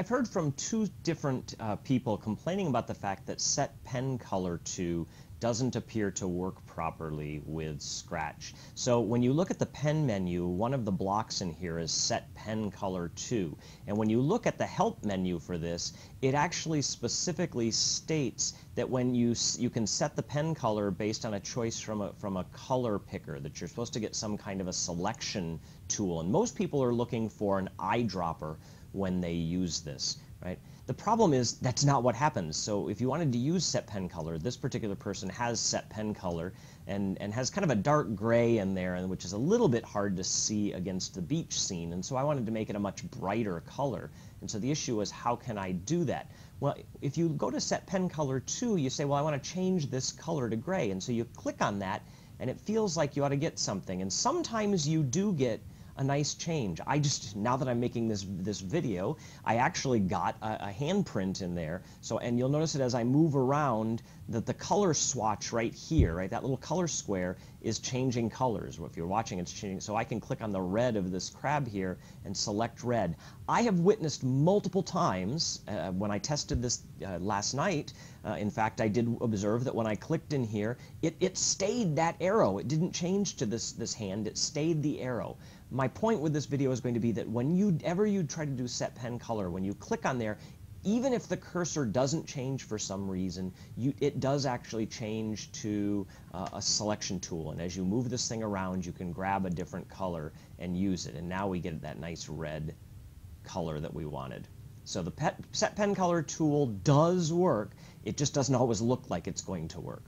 I've heard from two different uh, people complaining about the fact that set pen color to doesn't appear to work properly with Scratch. So when you look at the pen menu, one of the blocks in here is set pen color to. And when you look at the help menu for this, it actually specifically states that when you you can set the pen color based on a choice from a from a color picker that you're supposed to get some kind of a selection tool. And most people are looking for an eyedropper when they use this, right? The problem is that's not what happens. So if you wanted to use set pen color, this particular person has set pen color and, and has kind of a dark gray in there, and which is a little bit hard to see against the beach scene. And so I wanted to make it a much brighter color. And so the issue is how can I do that? Well, if you go to set pen color to, you say, well, I want to change this color to gray. And so you click on that, and it feels like you ought to get something. And sometimes you do get a nice change. I just, now that I'm making this, this video, I actually got a, a handprint in there. So, and you'll notice that as I move around, that the color swatch right here, right, that little color square is changing colors. If you're watching, it's changing. So I can click on the red of this crab here and select red. I have witnessed multiple times uh, when I tested this uh, last night. Uh, in fact, I did observe that when I clicked in here, it, it stayed that arrow. It didn't change to this, this hand. It stayed the arrow. My point with this video is going to be that whenever you ever you try to do set pen color, when you click on there, even if the cursor doesn't change for some reason, you, it does actually change to uh, a selection tool. And as you move this thing around, you can grab a different color and use it. And now we get that nice red color that we wanted. So the pet, set pen color tool does work. It just doesn't always look like it's going to work.